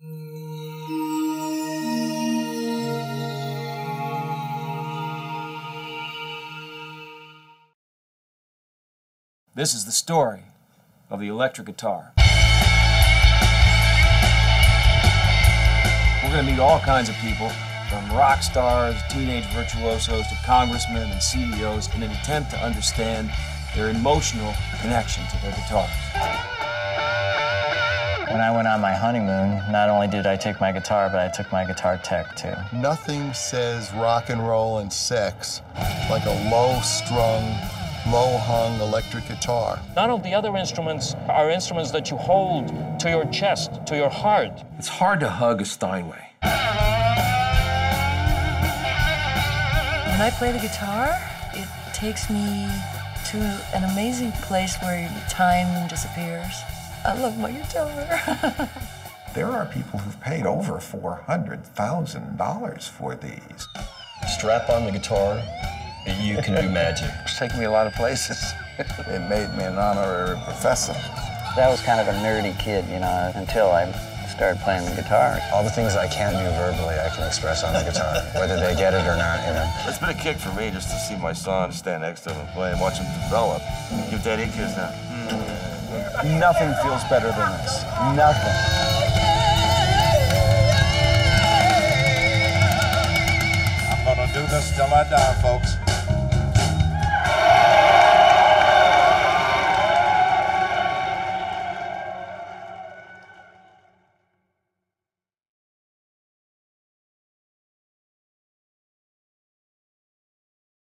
This is the story of the electric guitar. We're going to meet all kinds of people, from rock stars, teenage virtuosos, to congressmen and CEOs, in an attempt to understand their emotional connection to their guitars. When I went on my honeymoon, not only did I take my guitar, but I took my guitar tech too. Nothing says rock and roll and sex like a low strung, low hung electric guitar. None of the other instruments are instruments that you hold to your chest, to your heart. It's hard to hug a Steinway. When I play the guitar, it takes me to an amazing place where time disappears. I love my guitar. there are people who've paid over $400,000 for these. Strap on the guitar, and you can do magic. It's taken me a lot of places. it made me an honorary professor. That was kind of a nerdy kid, you know, until I started playing the guitar. All the things I can't do verbally, I can express on the guitar, whether they get it or not, you know. It's been a kick for me just to see my son stand next to him and play and watch him develop. Give Daddy a kiss now. Nothing feels better than this. Nothing. I'm gonna do this till I die, folks.